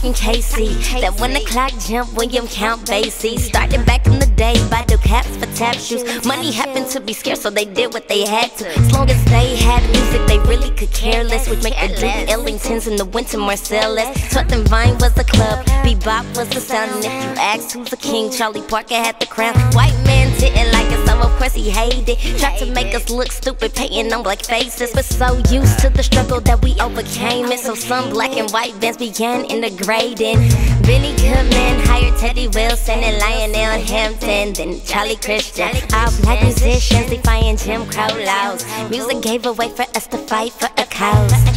KC. That when the clock jump, William Count Basie. Started back in the day, buy the caps for tap shoes. Money happened to be scarce, so they did what they had to. As long as they had music, they really could care less. Would make the Duke Ellingtons in the winter Marcellus. Taught them Vine was a club, bebop was the sound. And if you ask who's the king, Charlie Parker had the crown. White man didn't like it, so of course he hated. Tried to make us look stupid, painting on black faces. But so used to the struggle that we overcame it. So some black and white bands began integrating. Benny Goodman hired Teddy Wilson and Lionel Hampton, then Charlie Christian. All black musicians defying Jim Crow laws. Music gave a way for us to fight for a cause.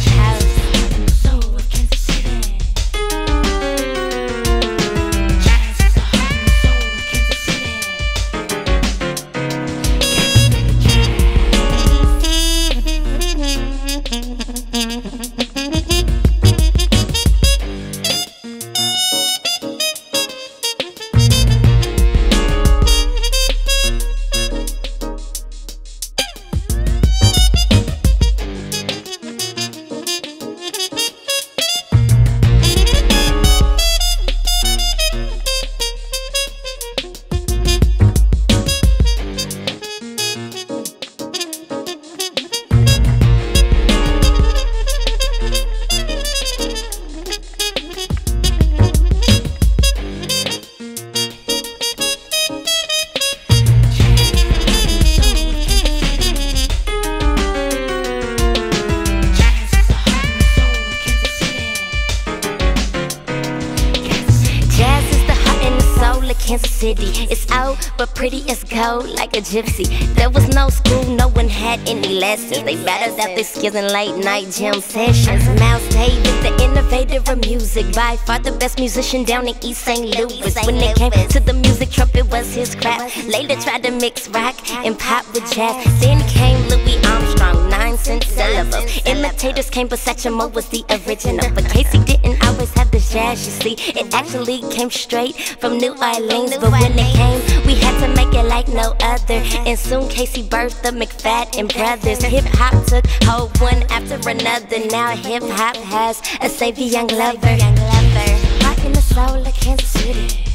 Of Kansas City. It's old, but pretty as gold, like a gypsy. There was no school, no one had any lessons. They battled out their skills in late night jam sessions. Miles Davis, the innovator of music, by far the best musician down in East St. Louis. When it came to the music, trumpet was his craft. Later tried to mix rock and pop with jazz. Then came Louis Armstrong, cent syllables. Imitators came, but Satchmo was the original. But KC didn't always have the jazz, you see. It actually came straight from New Orleans. But when it came, we had to make it like no other. And soon KC birthed the McFadden brothers. Hip hop took hold one after another. Now hip hop has a savior young lover. Heart in the soul of Kansas City.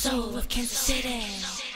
Soul of Kansas City.